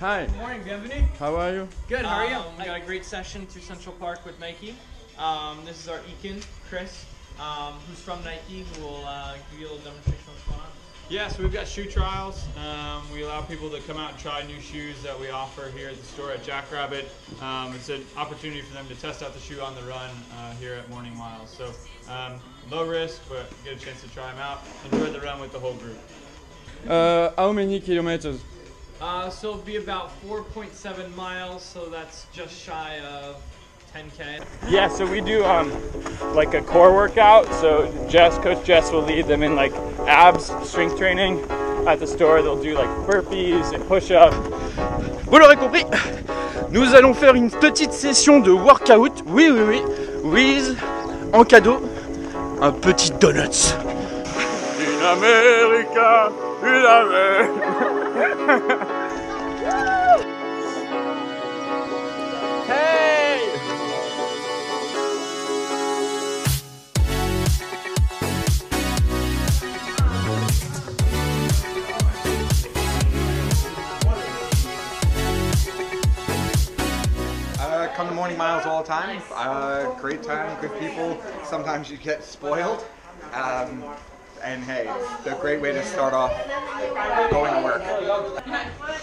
Hi, Good morning, bienvenue. how are you? Good, how are you? Um, we got a great session through Central Park with Nike. Um, this is our Ekin, Chris, um, who's from Nike, who will uh, give you a little demonstration of what's going on. Yeah, so we've got shoe trials. Um, we allow people to come out and try new shoes that we offer here at the store at Jackrabbit. Um, it's an opportunity for them to test out the shoe on the run uh, here at Morning Miles. So um, low risk, but get a chance to try them out. Enjoy the run with the whole group. Uh, how many kilometers? Uh, so it'll be about 4.7 miles, so that's just shy of 10k. Yeah, so we do um, like a core workout. So Jess, Coach Jess will lead them in like abs strength training. At the store, they'll do like burpees and push-ups. Vous l'aurez compris, nous allons faire une petite session de workout, oui oui oui, with, en cadeau, un petit donuts. In America, in America. hey! Uh, come to morning miles all the time. Uh, great time, good people. Sometimes you get spoiled. And hey, it's a great way to start off going to work.